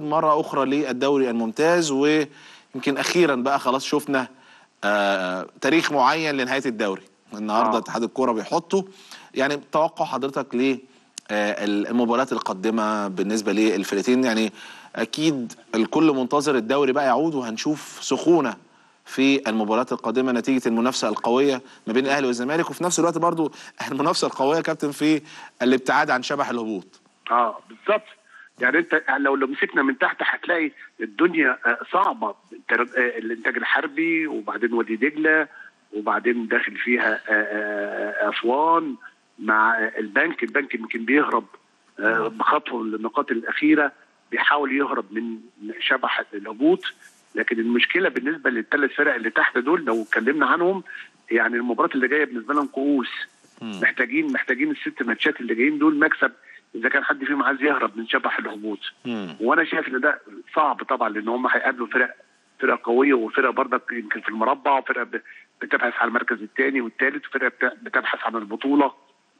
التعود مرة أخرى للدوري الممتاز ويمكن أخيرا بقى خلاص شفنا آه تاريخ معين لنهاية الدوري. النهارده آه. اتحاد الكورة بيحطه. يعني توقع حضرتك ل آه، المباريات القادمة بالنسبة للفرقتين؟ يعني أكيد الكل منتظر الدوري بقى يعود وهنشوف سخونة في المباريات القادمة نتيجة المنافسة القوية ما بين الأهلي والزمالك وفي نفس الوقت برضو المنافسة القوية يا كابتن في الابتعاد عن شبح الهبوط. آه بالظبط. يعني انت لو لو مسكنا من تحت هتلاقي الدنيا آه، صعبة. آه، الإنتاج الحربي وبعدين وادي دجلة وبعدين داخل فيها آه، آه، اسوان مع البنك. البنك يمكن بيهرب آه، بخطوه للنقاط الأخيرة بيحاول يهرب من شبح الهبوط. لكن المشكلة بالنسبة للثلاث فرق اللي تحت دول لو اتكلمنا عنهم يعني المباراة اللي جاية بالنسبة لهم كؤوس. محتاجين محتاجين الست ماتشات اللي جايين دول مكسب إذا كان حد فيهم عايز يهرب من شبح الهبوط. وأنا شايف إن ده صعب طبعا لأن هم هيقابلوا فرق فرق قوية وفرق برضك يمكن في المربع وفرق ب- بتبحث على المركز الثاني والثالث وفرق بت- بتبحث عن البطولة.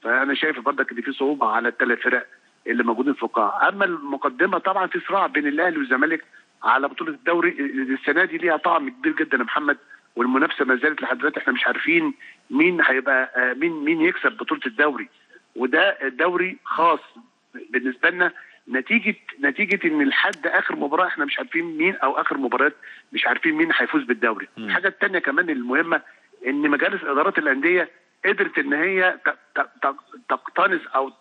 فأنا شايف برضك إن في صعوبة على الثلاث فرق اللي موجودين في القاعه أما المقدمة طبعا في صراع بين الأهلي والزمالك على بطولة الدوري السنة دي ليها طعم كبير جدا يا محمد والمنافسة ما زالت لحد دلوقتي إحنا مش عارفين مين هيبقى آه، مين مين يكسب بطولة الدوري. وده دوري خاص بالنسبة لنا نتيجة نتيجة إن لحد آخر مباراة إحنا مش عارفين مين أو آخر مباريات مش عارفين مين هيفوز بالدوري. الحاجة الثانية كمان المهمة إن مجالس إدارات الأندية قدرت إن هي تقتنص أو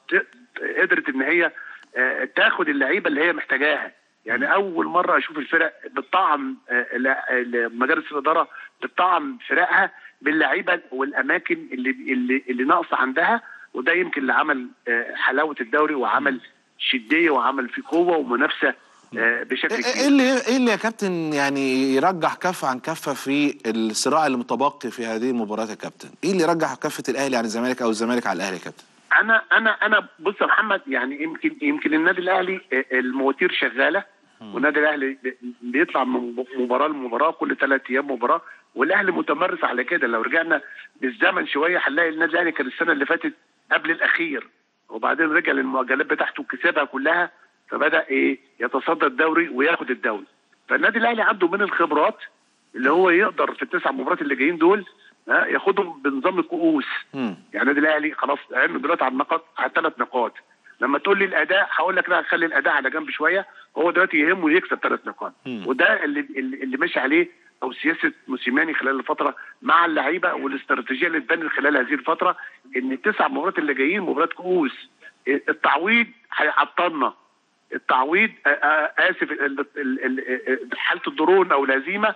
قدرت إن هي آه، تاخد اللعيبة اللي هي محتاجاها. يعني أول مرة أشوف الفرق بتطعم آه، مجالس الإدارة بتطعم فرقها باللعيبة والأماكن اللي اللي, اللي ناقصة عندها وده يمكن اللي عمل آه، حلاوة الدوري وعمل شدية وعمل فيه قوة ومنافسة آه، بشكل إيه إيه كبير. اللي إيه اللي يا كابتن يعني يرجح كفة عن كفة في الصراع المتبقي في هذه المباريات يا كابتن؟ إيه اللي يرجح كفة الأهلي عن الزمالك أو الزمالك على الأهلي يا كابتن؟ أنا أنا أنا بص يا محمد يعني يمكن يمكن النادي الأهلي آه، المواتير شغالة والنادي الأهلي بي- بيطلع من مباراة لمباراة كل ثلاث أيام مباراة والأهلي متمرس على كده. لو رجعنا بالزمن شوية هنلاقي النادي الأهلي كان السنة اللي فاتت قبل الأخير وبعدين رجع للمؤجلات بتاعته وكسبها كلها فبدأ إيه؟ يتصدر الدوري وياخد الدوري. فالنادي الأهلي عنده من الخبرات اللي هو يقدر في التسع مباريات اللي جايين دول ها، ياخدهم بنظام الكؤوس. يعني النادي الأهلي خلاص عمل دلوقتي على النقاط على ثلاث نقاط. لما تقول لي الأداء هقول لك لا خلي الأداء على جنب شوية هو دلوقتي يهمه يكسب ثلاث نقاط. وده اللي اللي اللي ماشي عليه أو سياسة موسيماني خلال الفترة مع اللعيبة والاستراتيجية اللي اتبنت خلال هذه الفترة إن التسع مباريات اللي جايين مباريات كؤوس. التعويض هيعطلنا. التعويض آسف ال- ال- ال- ال- حالة الدرون أو الهزيمة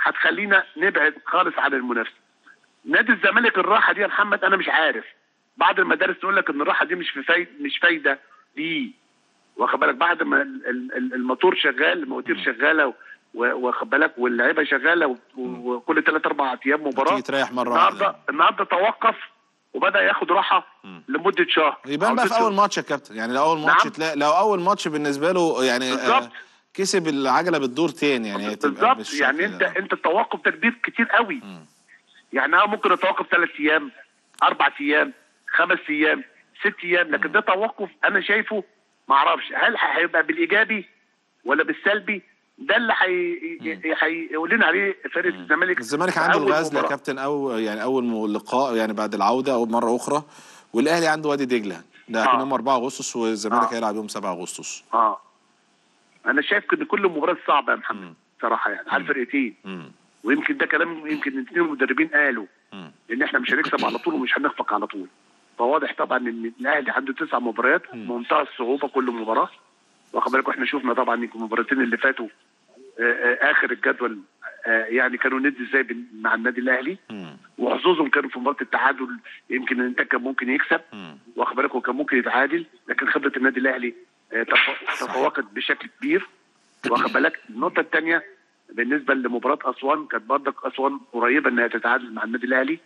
هتخلينا نبعد خالص عن المنافسة. نادي الزمالك الراحة دي يا محمد أنا مش عارف. بعض المدارس تقول لك إن الراحة دي مش في فايد مش فايدة ليه؟ واخد بالك؟ بعد ما ال- ال- ال- الموتور شغال المواتير شغالة واخد بالك؟ واللعيبة شغالة وكل ثلاث أربع أيام مباراة. تيجي تريح مرة النهارده النهارده توقف وبدأ ياخد راحة لمدة شهر. يبان بقى في أول. ماتش يا كابتن. يعني لو أول ماتش نعم. تلاقي لو أول ماتش بالنسبة له يعني آه بالظبط. كسب العجلة بتدور تاني يعني بالظبط. يعني انت ده. أنت التوقف ده كبير كتير قوي. يعني أنا ممكن أتوقف ثلاث أيام أربع أيام خمس أيام ست أيام لكن ده توقف أنا شايفه. ما أعرفش. هل هيبقى بالإيجابي ولا بالسلبي؟ ده اللي هي- هيقول لنا عليه فرقه الزمالك الزمالك عنده أول الغزل يا. كابتن أو يعني أول م- لقاء يعني بعد العودة أو مرة أخرى. والأهلي عنده وادي دجلة. ده هيكون آه. يوم 4 أغسطس والزمالك آه. هيلعب يوم 7 أغسطس. آه. أنا شايف إن كل مباراة صعبة يا محمد صراحة يعني على الفرقتين. ويمكن ده كلام يمكن الاثنين المدربين قالوا. مم. ان إحنا مش هنكسب على طول ومش هنخفق على طول. فواضح طبعا إن الأهلي عنده تسع مباريات. منتهى الصعوبة كل مباراة. واخد بالك وإحنا شفنا طبعا المباراتين اللي فاتوا آخر الجدول آه، يعني كانوا ند إزاي مع النادي الأهلي. وحظوظهم كانوا في مباراه التعادل يمكن الانتاج كان ممكن يكسب. واخد بالك وكان ممكن يتعادل لكن خبرة النادي الأهلي آه، تف- تفوقت بشكل كبير. واخد بالك؟ النقطة الثانية بالنسبة لمباراة أسوان كانت برضك أسوان قريبة إنها تتعادل مع النادي الأهلي.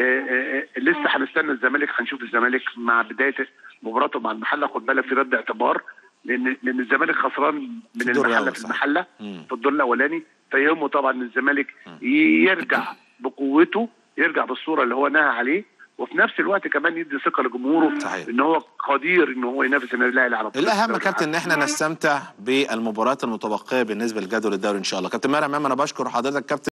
آه، آه، آه، لسه هنستنى الزمالك هنشوف الزمالك مع بداية مباراته مع المحلة. خد بالك في رد اعتبار لأن لأن الزمالك خسران من المحلة في. المحلة. في الدور الأولاني فيهمه طبعا إن الزمالك يرجع بقوته يرجع بالصورة اللي هو نهى عليه وفي نفس الوقت كمان يدي ثقة لجمهوره صحيح. إن هو قدير إن هو ينافس النادي الأهلي على الأهم كابتن إن. إحنا نستمتع بالمباريات المتبقية بالنسبة لجدول الدوري إن شاء الله كابتن أمام أنا بشكر حضرتك كابتن